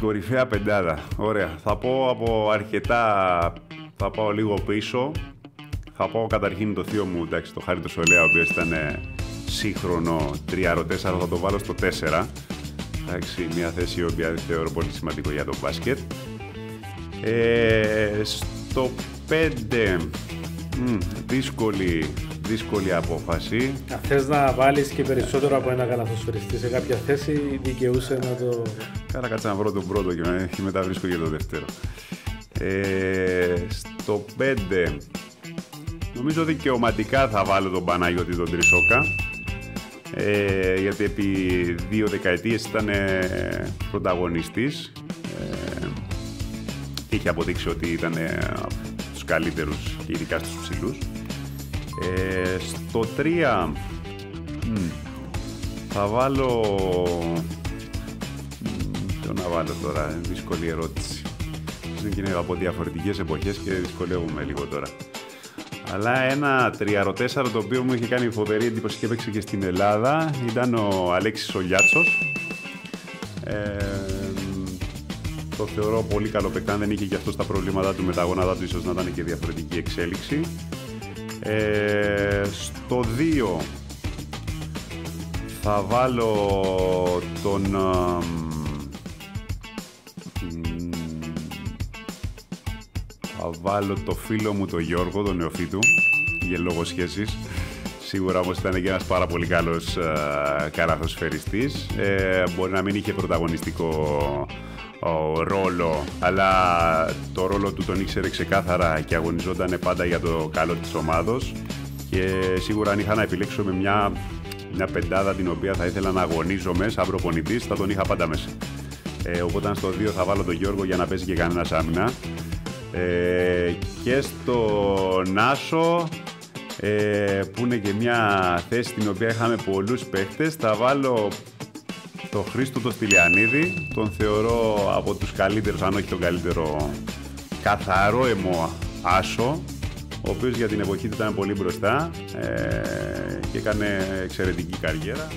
Κορυφαία πεντάδα. Ωραία. Θα πω από αρκετά. Θα πάω λίγο πίσω. Θα πω καταρχήν το θείο μου, εντάξει, το Χάρη το Σολέα, ο οποίος ήταν ε, σύγχρονο 3-4, θα το βάλω στο 4. Εντάξει, μια θέση η οποία θεωρώ πολύ σημαντικό για το μπάσκετ. Ε, στο 5, μ, δύσκολη, δύσκολη απόφαση. Αν θες να βάλεις και περισσότερο από ένα καλαθοσφαιριστή σε κάποια θέση, δικαιούσε να το... Καλά, κάτσε να βρω τον πρώτο και μετά βρίσκω για το δεύτερο. Ε, στο 5, νομίζω δικαιωματικά θα βάλω τον Πανάγιωτη τον Τρισόκα. Ε, γιατί επί δύο δεκαετίες ήταν ε, πρωταγωνιστής. Ε, είχε αποδείξει ότι ήταν ε, από τους καλύτερους και ειδικά στους ψηλούς. Ε, στο 3 θα βάλω... Ποιο να βάλω τώρα, δύσκολη ερώτηση. Είναι από διαφορετικές εποχές και δυσκολεύομαι λίγο τώρα. Αλλά ένα τριαροτέσσαρο το οποίο μου είχε κάνει φοβερή εντύπωση και έπαιξε και στην Ελλάδα ήταν ο Αλέξης Ολιάτσος. Ε, το θεωρώ πολύ καλό παιχνίδι. δεν είχε και αυτός τα προβλήματά του με τα γόνατά του, ίσως να ήταν και διαφορετική εξέλιξη. Ε, στο 2 θα βάλω τον... θα βάλω το φίλο μου τον Γιώργο, τον νεοφύτου, για λόγω σχέσης. Σίγουρα όμως ήταν και ένας πάρα πολύ καλός ε, Ε, μπορεί να μην είχε πρωταγωνιστικό ο, ρόλο, αλλά το ρόλο του τον ήξερε ξεκάθαρα και αγωνιζόταν πάντα για το καλό της ομάδος και σίγουρα αν είχα να επιλέξω με μια, μια πεντάδα την οποία θα ήθελα να αγωνίζομαι σαν προπονητής, θα τον είχα πάντα μέσα. Ε, οπότε στο 2 θα βάλω τον Γιώργο για να παίζει και κανένα άμυνα. Ε, και στο Νάσο ε, που είναι και μια θέση στην οποία είχαμε πολλούς παίχτες θα βάλω το Χρήστο το Στυλιανίδη τον θεωρώ από τους καλύτερους αν όχι τον καλύτερο καθαρό αιμο άσο ο οποίος για την εποχή του ήταν πολύ μπροστά ε, και έκανε εξαιρετική καριέρα